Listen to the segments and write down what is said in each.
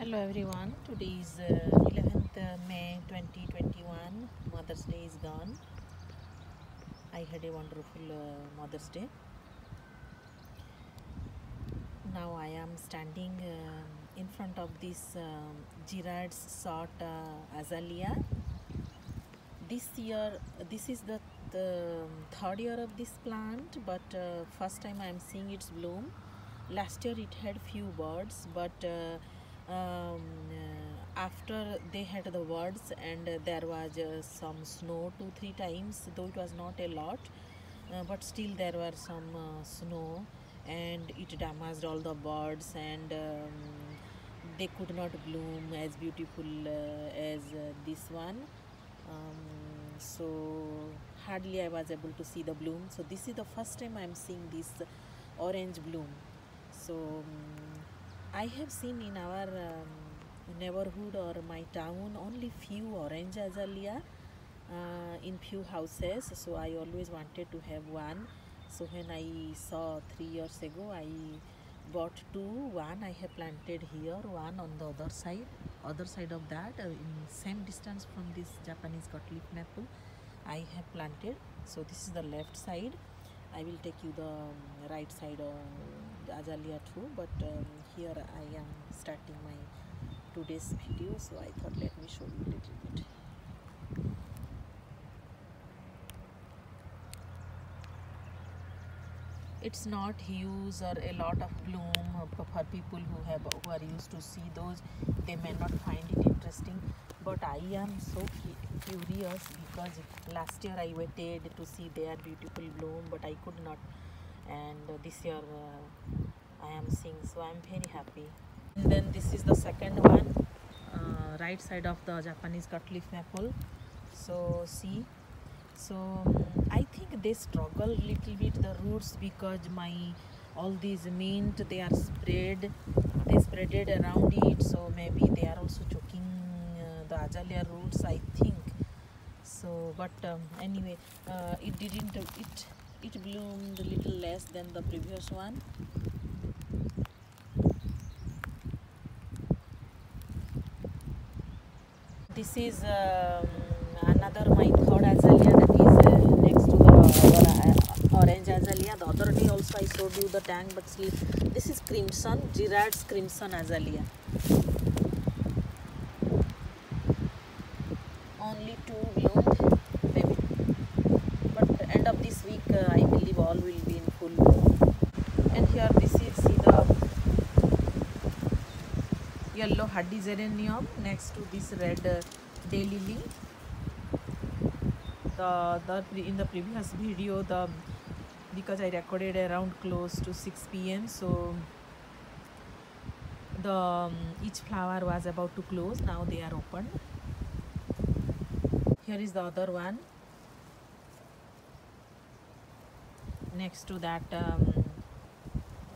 Hello everyone. Today is uh, 11th uh, May 2021. Mother's Day is gone. I had a wonderful uh, Mother's Day. Now I am standing uh, in front of this um, Girard's sort uh, azalea. This year, this is the, the third year of this plant, but uh, first time I am seeing its bloom. Last year it had few buds, but uh, um, after they had the words and there was uh, some snow two three times though it was not a lot uh, but still there were some uh, snow and it damaged all the birds and um, they could not bloom as beautiful as this one. Um, so hardly i was able to see the bloom. So this is the first time i am seeing this orange bloom. So um, I have seen in our um, neighborhood or my town only few orange azalea uh, in few houses. So I always wanted to have one. So when I saw three years ago, I bought two. One I have planted here, one on the other side. Other side of that, uh, in same distance from this Japanese cutleaf maple, I have planted. So this is the left side. I will take you the um, right side of the azalea too. But um, here I am starting my today's video, so I thought let me show you a little bit. It's not huge or a lot of bloom for people who have who are used to see those. They may not find it interesting, but I am so curious because last year I waited to see their beautiful bloom, but I could not. And uh, this year uh, I am seeing, so I am very happy. And then this is the second one, uh, right side of the Japanese cutleaf maple. So see, so um, I think they struggle a little bit the roots because my all these mint they are spread, they spreaded around it. So maybe they are also choking uh, the azalea roots. I think so but um, anyway uh, it didn't it it bloomed a little less than the previous one. This is um, another my third azalea that is uh, next to the uh, orange azalea. The other day also i showed you the tank but still this is crimson girard's crimson azalea only two bloomed maybe but end of this week uh, i believe all will be in full bloom and here this is see the yellow hardy geranium next to this red uh, daylily the the in the previous video the because i recorded around close to 6 pm so the um, each flower was about to close. Now they are open. Here is the other one. Next to that um,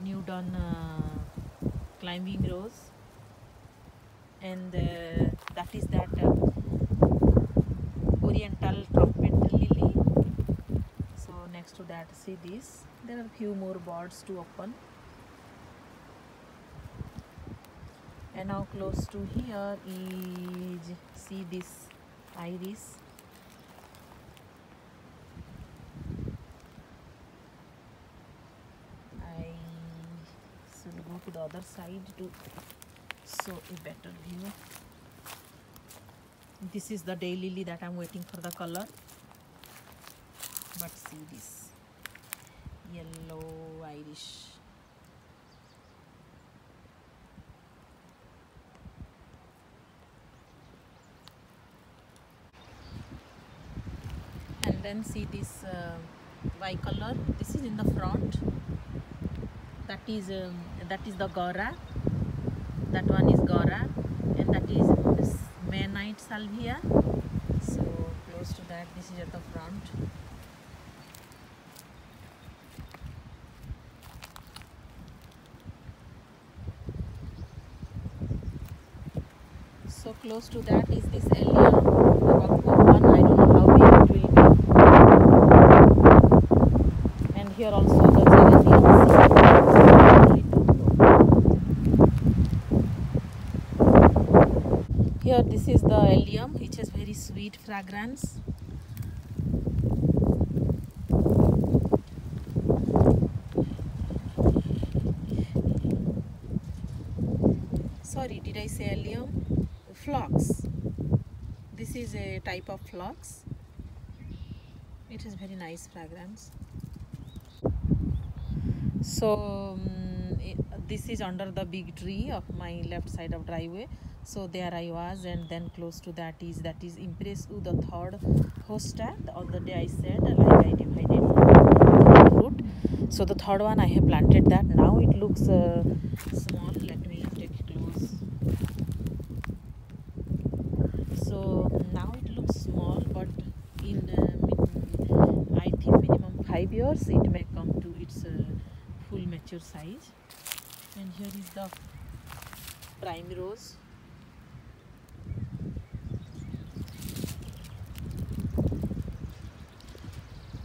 new dawn uh, climbing rose and uh, that is that uh, oriental trumpet lily. So next to that see this. There are a few more buds to open. And now close to here is see this iris. I should go to the other side to show a better view this is the day lily that I'm waiting for the color. But see this. Yellow iris. And then see this uh, bicolor this is in the front. That is um, that is the gaura that one is gaura and that is this May Night salvia so close to that this is at the front. So close to that is this alien rockwood one i don't know how big it will be and here also the geraniums only two here this is the allium which has very sweet fragrance. Sorry did i say allium phlox this is a type of phlox it is very nice fragrance. So um, this is under the big tree of my left side of driveway so there i was and then close to that is that is impressed the third hosta the other day i said like i divided root so the third one i have planted that. Now it looks uh, small. Let me take close. So now it looks small but in uh, i think minimum five years it may come to its uh, full mature size. And here is the primrose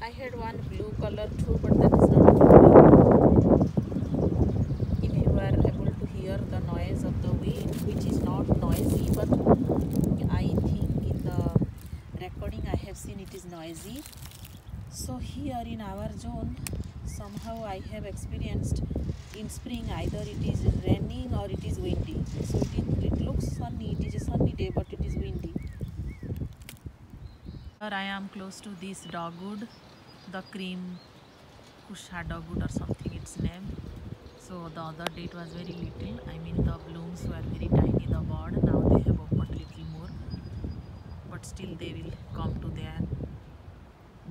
I had one blue color too but that is not blooming if you are able to hear the noise of the wind which is not noisy but I think in the recording I have seen it is noisy. So here in our zone somehow I have experienced in spring either it is raining or it is windy. So it, it looks sunny it is a sunny day but it is windy. I am close to this dogwood the cream kousa dogwood or something its name. So the other day it was very little. I mean the blooms were very tiny the bud now they have opened little more. But still they will come to their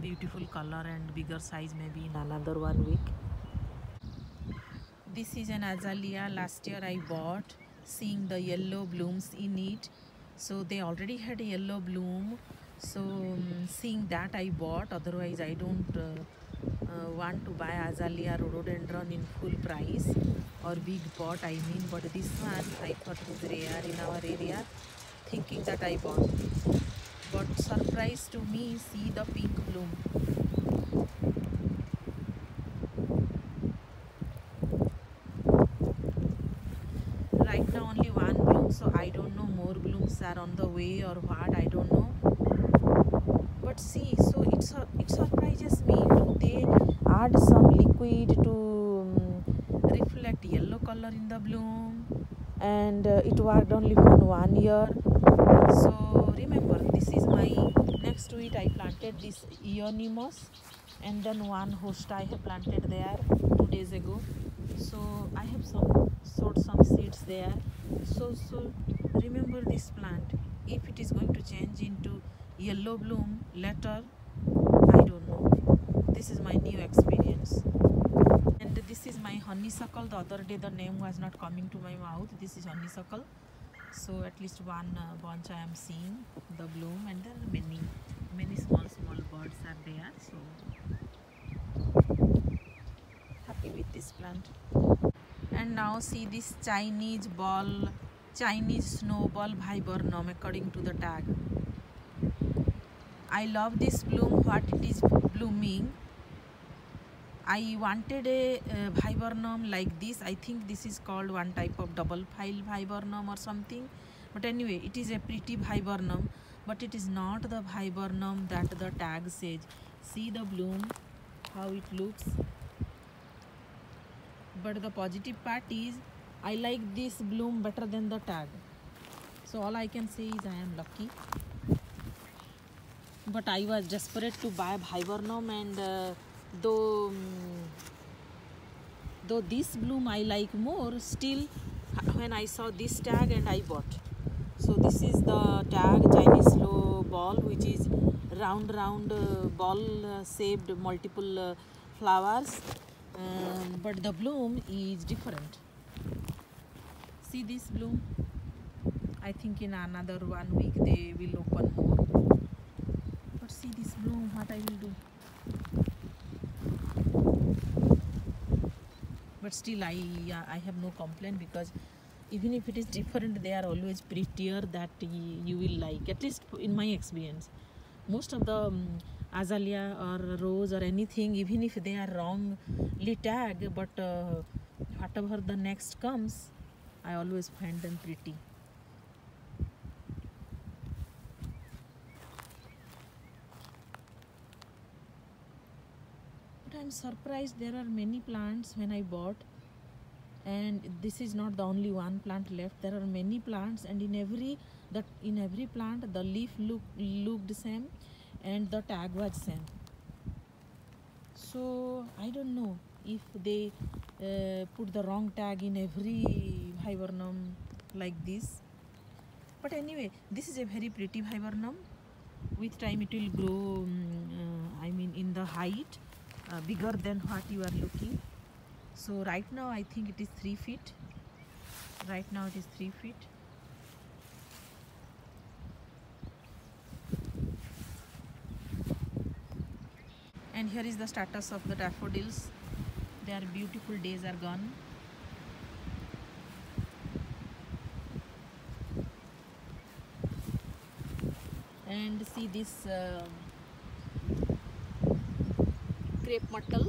beautiful color and bigger size maybe in another one week. This is an azalea last year i bought seeing the yellow blooms in it. So they already had a yellow bloom so um, seeing that i bought otherwise i don't uh, uh, want to buy azalea rhododendron in full price or big pot i mean but this one i thought was rare in our area thinking that i bought. But surprise to me see the pink bloom right now only one bloom so i don't know more blooms are on the way or what i don't know but see so it's it surprises me do they add some liquid to um, reflect yellow color in the bloom. and uh, it worked only for one year. So remember this is my next to it i planted this euonymus and then one host i have planted there two days ago. So i have some sowed some seeds there. So so remember this plant. If it is going to change into yellow bloom later i don't this is my new experience. And this is my honeysuckle. The other day the name was not coming to my mouth. This is honeysuckle. So at least one uh, bunch i am seeing. The bloom and there are many many small small birds are there. So happy with this plant. And now see this chinese ball chinese snowball viburnum according to the tag. I love this bloom. What it is blooming I wanted a uh, viburnum like this. I think this is called one type of double file viburnum or something. But anyway, it is a pretty viburnum, but it is not the viburnum that the tag says. See the bloom, how it looks. But the positive part is, I like this bloom better than the tag. So all I can say is I am lucky. But I was desperate to buy viburnum and uh, though um, though this bloom I like more still when I saw this tag and I bought. So this is the tag Chinese snowball which is round round uh, ball uh, multiple uh, flowers. Um, but the bloom is different. See this bloom? I think in another one week they will open more. But see this bloom what I will do but still I I have no complaint because even if it is different they are always prettier that you will like at least in my experience. Most of the um, azalea or rose or anything even if they are wrongly tagged but uh, whatever the next comes I always find them pretty surprised there are many plants when I bought. And this is not the only one plant left. There are many plants and in every that in every plant the leaf look looked same and the tag was same. So I don't know if they uh, put the wrong tag in every viburnum like this. But anyway this is a very pretty viburnum with time it will grow um, uh, I mean in the height uh, bigger than what you are looking. So right now I think it is 3 feet. Right now it is 3 feet. And here is the status of the daffodils. Their beautiful days are gone. And see this uh, crepe myrtle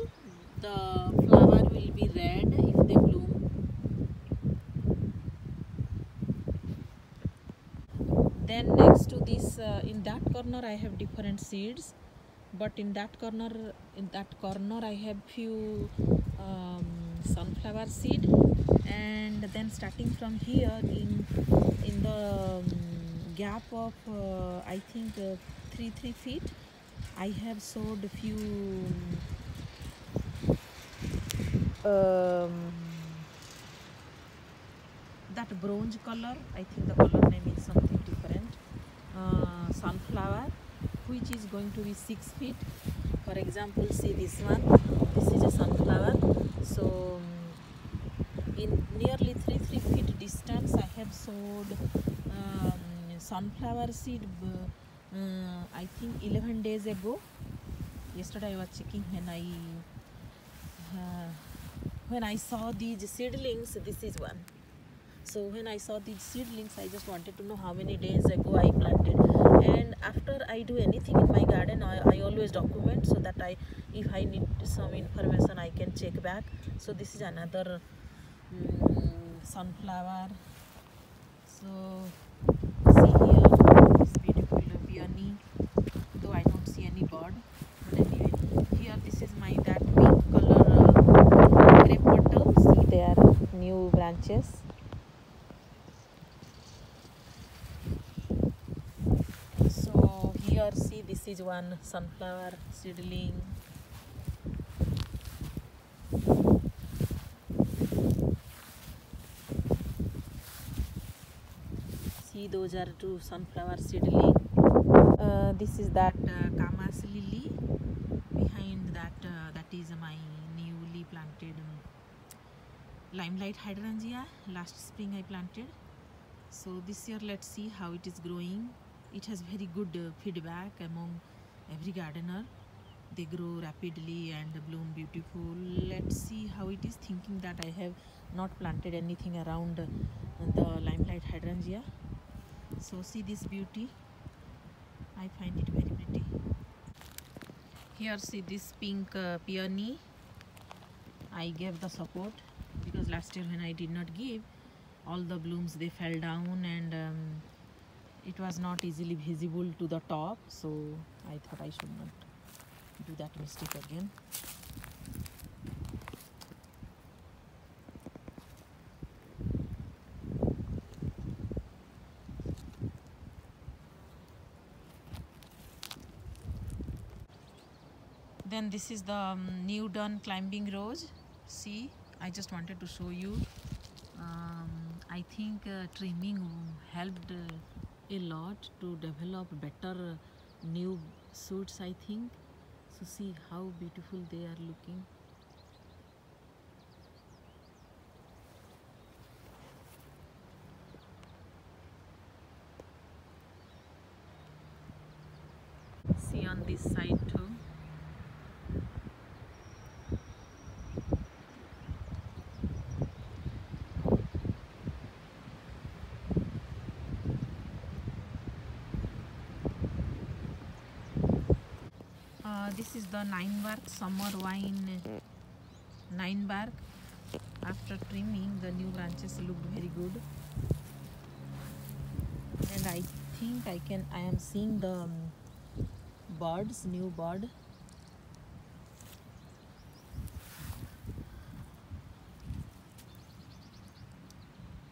the flower will be red if they bloom. Then next to this uh, in that corner i have different seeds but in that corner in that corner i have few um, sunflower seed. And then starting from here in in the um, gap of uh, i think uh, 3 3 feet i have sowed a few um, that bronze color. I think the color name is something different. Uh, sunflower which is going to be six feet. For example see this one. This is a sunflower. So um, in nearly three three feet distance i have sowed um, sunflower seed uh, i think 11 days ago yesterday i was checking when i uh, when I saw these seedlings, this is one. So when I saw these seedlings, I just wanted to know how many days ago I planted. And after I do anything in my garden, I, I always document so that I, if I need some information, I can check back. So this is another um, sunflower. So see here, this beautiful peony. Though I don't see any bud, but anyway, here this is my that pink color uh, crepe myrtle. See there new. So here see this is one sunflower seedling. See those are two sunflower seedling. Uh, this is that uh, Camas lily. Behind that uh, that is my newly planted limelight hydrangea. Last spring I planted. So this year let's see how it is growing. It has very good uh, feedback among every gardener. They grow rapidly and bloom beautiful. Let's see how it is. Thinking that I have not planted anything around the limelight hydrangea. So see this beauty. I find it very pretty. Here see this pink uh, peony. I gave the support because last year when I did not give, all the blooms they fell down and um, it was not easily visible to the top. So I thought I should not do that mistake again. then this is the um, new dawn climbing rose see i just wanted to show you um, i think uh, trimming helped uh, a lot to develop better uh, new suits i think. So see how beautiful they are looking. See on this side too the nine bark summer wine nine bark. After trimming the new branches look very good. And I think I can I am seeing the um, birds new bird.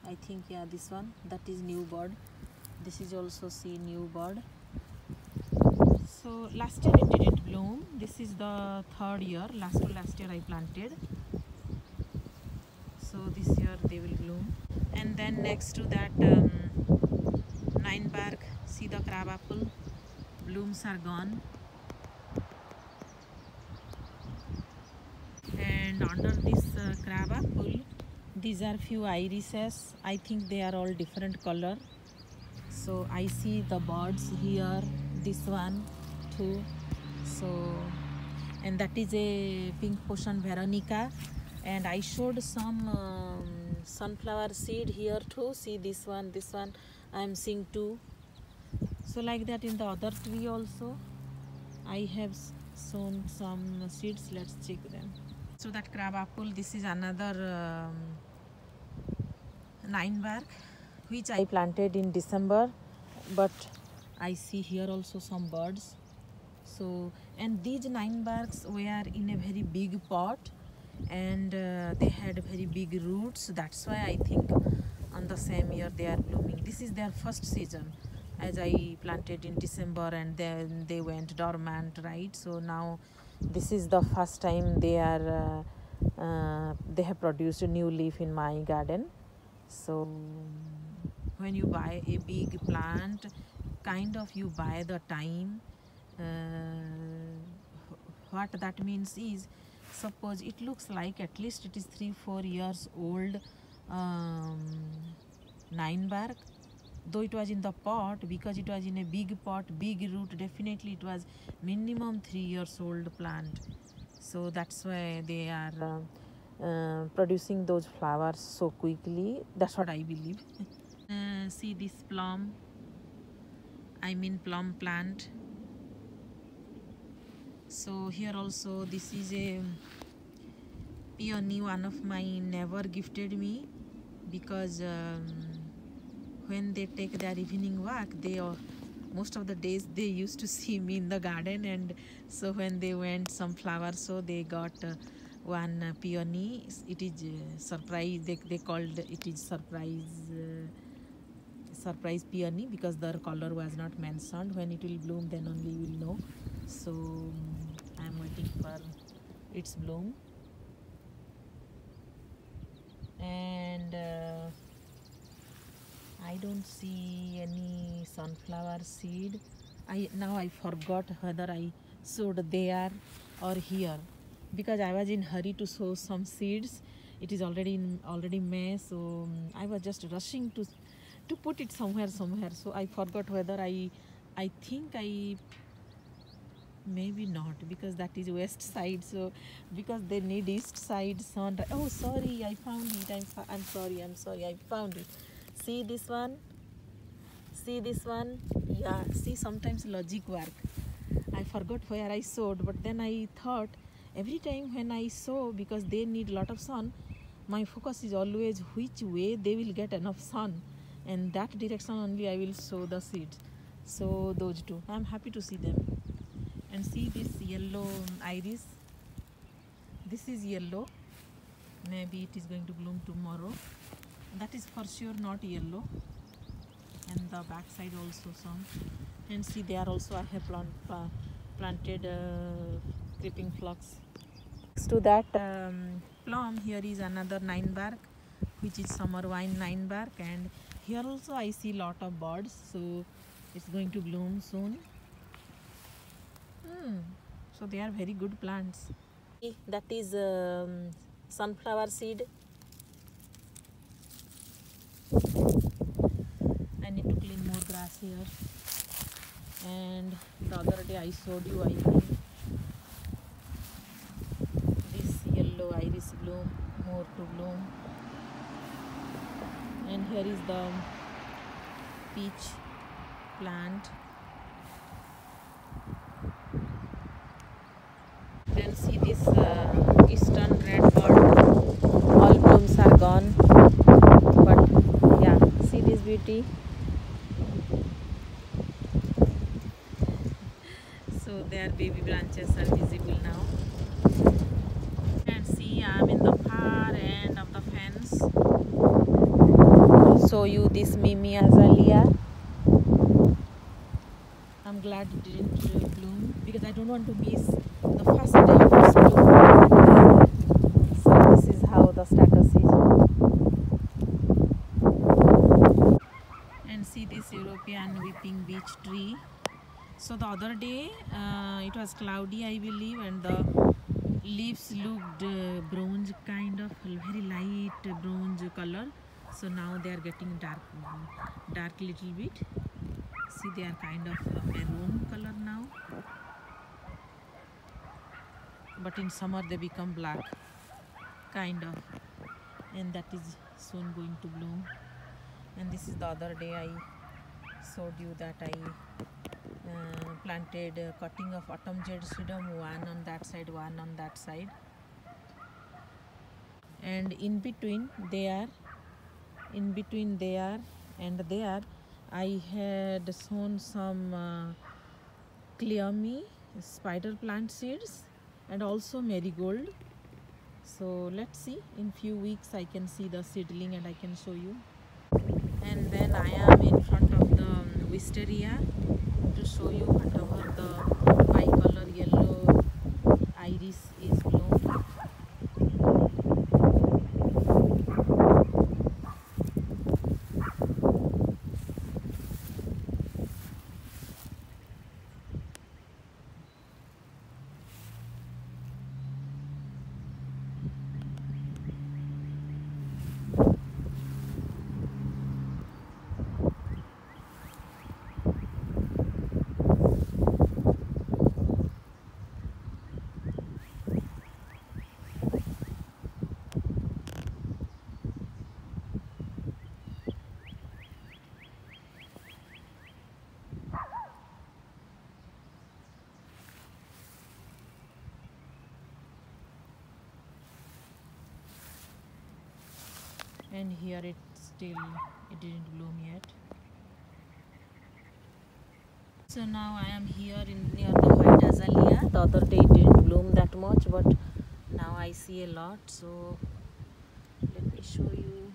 I think yeah this one that is new bird. This is also see new bird so last year it didn't bloom. This is the third year. Last to last year i planted. So this year they will bloom. And then next to that um, nine bark see the crab apple? Blooms are gone. And under this uh, crab apple these are few irises. I think they are all different color. So i see the birds here this one so and that is a pink potion veronica. And i showed some um, sunflower seed here too. See this one this one i am seeing two so like that in the other tree also i have sown some seeds. Let's check them. So that crab apple this is another um, nine bark which I planted in December. But I see here also some birds so and these nine barks were in a very big pot and uh, they had very big roots. That's why I think on the same year they are blooming. This is their first season. As I planted in December and then they went dormant right? So now this is the first time they are uh, uh, they have produced a new leaf in my garden. So when you buy a big plant kind of you buy the time what that means is suppose it looks like at least it is three four years old um, nine bark. Though it was in the pot because it was in a big pot big root definitely it was minimum three years old plant. So that's why they are uh, uh, producing those flowers so quickly. That's what i believe. Uh, see this plum i mean plum plant so here also this is a peony one of my never gifted me because um, when they take their evening walk they are most of the days they used to see me in the garden and so when they went some flowers so they got uh, one peony. It is uh, surprise they, they called it is surprise uh, surprise peony because their color was not mentioned. When it will bloom then only you will know. So i am waiting for its bloom. And uh, i don't see any sunflower seed. I now i forgot whether i sowed there or here because I was in hurry to sow some seeds. It is already in already May, so um, I was just rushing to to put it somewhere somewhere. So I forgot whether I I think I maybe not because that is west side. So because they need east side sun oh sorry i found it. I'm, I'm sorry i'm sorry i found it. See this one? See this one? Yeah see sometimes logic work. I forgot where i sowed but then i thought every time when I sow because they need a lot of sun my focus is always which way they will get enough sun and that direction only I will sow the seeds so those two. I'm happy to see them. And see this yellow iris. This is yellow. Maybe it is going to bloom tomorrow. That is for sure not yellow. And the back side also some. And see there also I have plant, uh, planted uh, creeping phlox next to that um, plum here is another nine bark which is summer wine nine bark. And here also I see lot of birds so it's going to bloom soon. Hmm. so they are very good plants. That is um, sunflower seed. I need to clean more grass here. And the other day I showed you I think. This yellow iris bloom more to bloom and here is the peach plant. Then see this uh, eastern red bud all blooms are gone. But yeah see this beauty? So their baby branches are visible now show you this Mimi Azalea. I'm glad it didn't bloom because I don't want to miss the first day of its bloom. So this is how the status is. And see this European weeping beech tree. So the other day uh, it was cloudy I believe and the leaves looked uh, bronze kind of very light bronze color so now they are getting dark dark little bit see they are kind of maroon color now. But in summer they become black. Kind of. And that is soon going to bloom. And this is the other day I showed you that I uh, planted uh, cutting of autumn jade sedum one on that side one on that side. And in between they are in between there and there I had sown some uh, spider plant seeds and also marigold. So let's see. In few weeks I can see the seedling and I can show you. And then I am in front of the um, wisteria to show you. Whatever the bicolor yellow iris is blown and here it still it didn't bloom yet. So now I am here in near the white azalea the other day it didn't bloom that much but now I see a lot. So let me show you.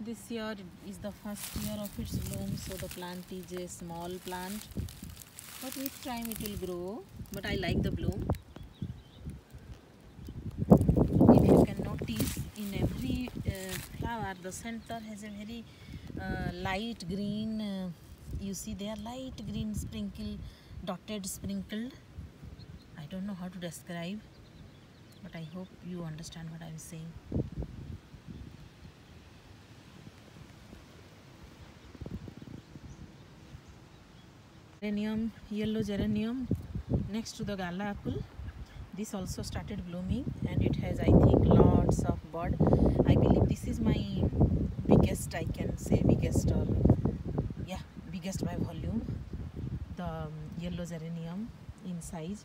This year is the first year of its bloom so the plant is a small plant. But with time it will grow but I like the bloom notice in every uh, flower the center has a very uh, light green uh, you see they are light green sprinkle dotted sprinkled. I don't know how to describe but I hope you understand what I'm saying. Geranium yellow geranium next to the gala apple this also started blooming and it has i think lots of bud. I believe this is my biggest i can say biggest or yeah biggest by volume. The um, yellow geranium in size.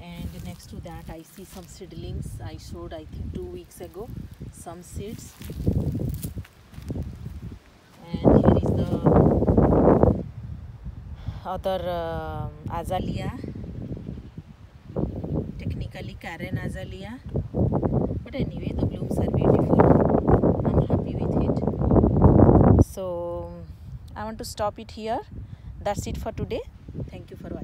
And next to that i see some seedlings i showed i think two weeks ago. Some seeds. And here is the other uh, azalea technically Karen azalea but anyway the blooms are beautiful. I'm happy with it. So I want to stop it here. That's it for today. Thank you for watching